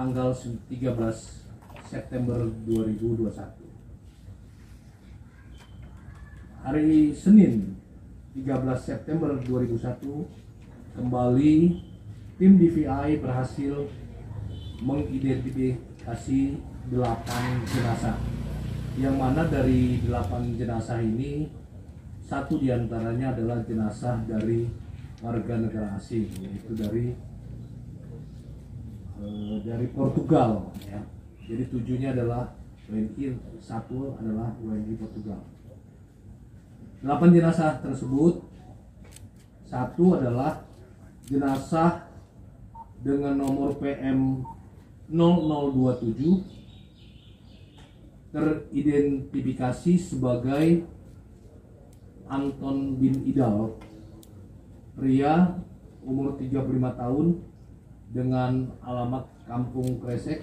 tanggal 13 September 2021. Hari Senin 13 September 2001 kembali tim DVI berhasil mengidentifikasi 8 jenazah yang mana dari 8 jenazah ini satu di antaranya adalah jenazah dari warga negara asing yaitu dari eh, dari Portugal ya. Jadi tujuhnya adalah WNI satu adalah WNI Portugal. Delapan jenazah tersebut satu adalah jenazah dengan nomor PM 0027 teridentifikasi sebagai Anton bin Idal pria umur 35 tahun dengan alamat Kampung Kresek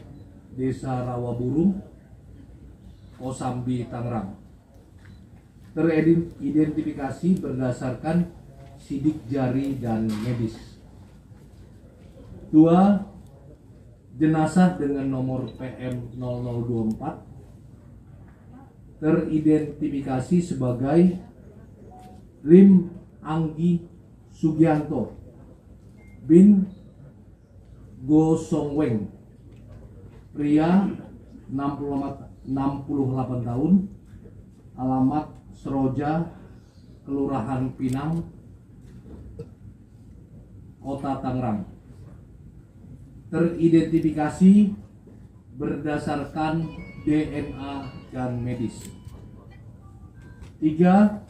Desa Rawaburung Kosambi Tangerang. Teridentifikasi berdasarkan sidik jari dan medis. Dua jenazah dengan nomor PM 0024 teridentifikasi sebagai Lim Anggi Sugianto bin Go Song Weng. Pria 68 tahun. Alamat Seroja Kelurahan Pinang Kota Tangerang. Teridentifikasi berdasarkan DNA dan medis. Tiga,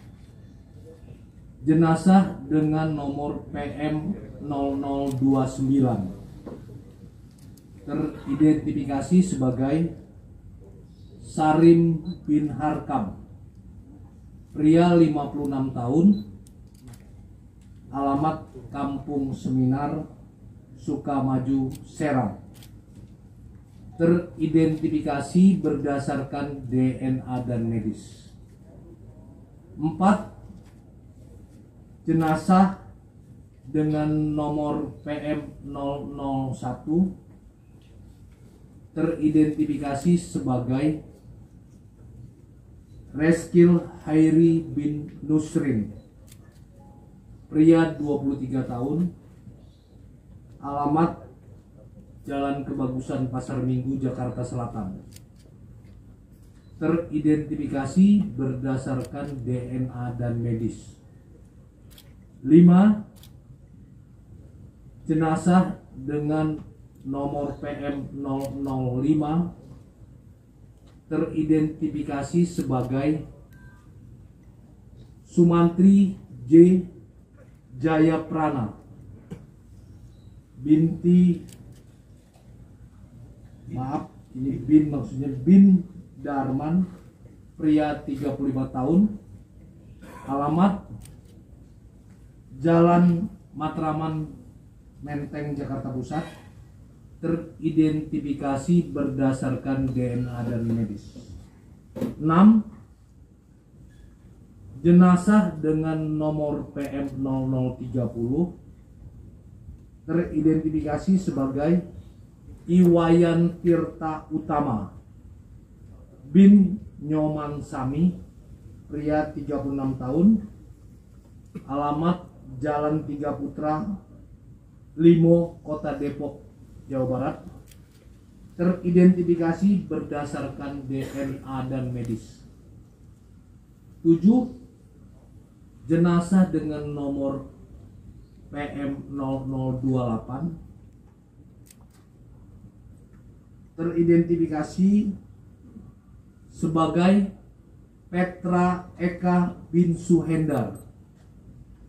jenazah dengan nomor PM 0029 teridentifikasi sebagai Sarim bin Harkam pria 56 tahun alamat Kampung Seminar Sukamaju Serang teridentifikasi berdasarkan DNA dan medis. Empat jenazah dengan nomor PM 001 teridentifikasi sebagai Reskil Hairi bin Nusrin. Pria 23 tahun alamat Jalan Kebagusan Pasar Minggu Jakarta Selatan. Teridentifikasi berdasarkan DNA dan medis. 5 jenazah dengan nomor PM 005 teridentifikasi sebagai Sumantri J. Jayaprana binti maaf ini bin maksudnya bin Darman pria 35 tahun alamat Jalan Matraman Menteng Jakarta Pusat teridentifikasi berdasarkan DNA dan medis. 6 jenazah dengan nomor PM 0030 teridentifikasi sebagai Iwayan Tirta Utama bin Nyoman Sami pria 36 tahun alamat Jalan Tiga Putra Limo Kota Depok Jawa Barat teridentifikasi berdasarkan DNA dan medis. 7 jenazah dengan nomor PM 0028 teridentifikasi sebagai Petra Eka bin Suhendar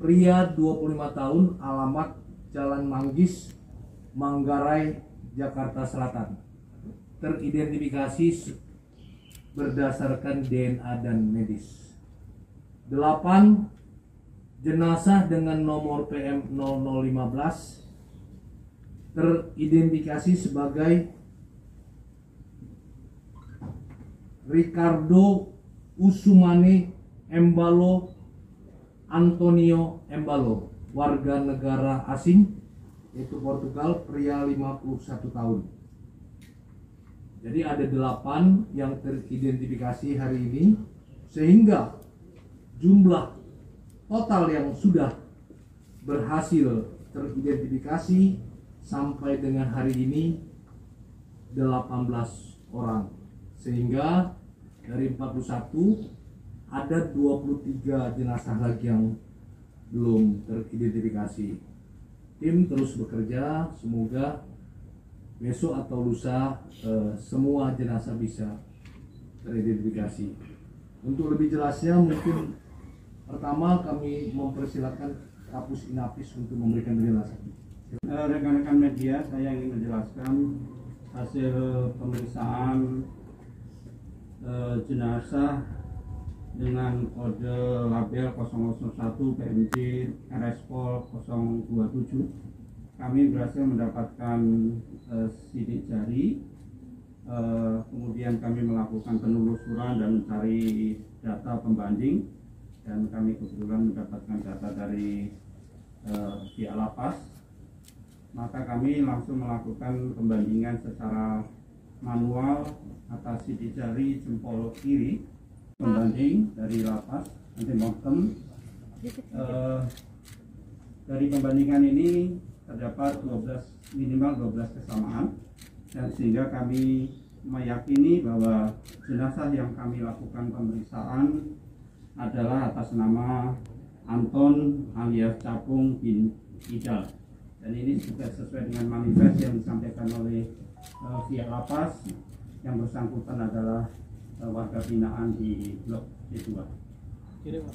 pria 25 tahun alamat Jalan Manggis Manggarai Jakarta Selatan. Teridentifikasi berdasarkan DNA dan medis. 8 jenazah dengan nomor PM 0015 teridentifikasi sebagai Ricardo Usumane Embalo Antonio Embalo warga negara asing yaitu Portugal pria 51 tahun Jadi ada delapan yang teridentifikasi hari ini, sehingga jumlah total yang sudah berhasil teridentifikasi sampai dengan hari ini 18 orang. Sehingga dari 41 ada 23 jenazah lagi yang belum teridentifikasi. Tim terus bekerja, semoga besok atau lusa eh, semua jenazah bisa teridentifikasi. Untuk lebih jelasnya mungkin pertama kami mempersilahkan Kapus Inapis untuk memberikan penjelasan. Eh, Rekan-rekan media, saya ingin menjelaskan hasil pemeriksaan eh, jenazah dengan kode label 001 PMJ RSPOL 027 kami berhasil mendapatkan uh, sidik jari. Uh, kemudian kami melakukan penelusuran dan mencari data pembanding. Dan kami kebetulan mendapatkan data dari uh, lapas. Maka kami langsung melakukan pembandingan secara manual atas sidik jari jempol kiri pembanding dari lapas nanti mortem uh, dari pembandingan ini terdapat 12 minimal 12 kesamaan. Dan sehingga kami meyakini bahwa jenazah yang kami lakukan pemeriksaan adalah atas nama Anton alias Capung bin Idal. Dan ini juga sesuai dengan manifest yang disampaikan oleh uh, pihak lapas. Yang bersangkutan adalah warga binaan di blok D2. Kiri, Pak.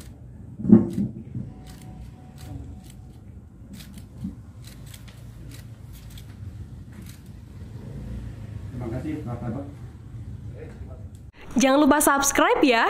Terima kasih Pak Kabak. Jangan lupa subscribe ya.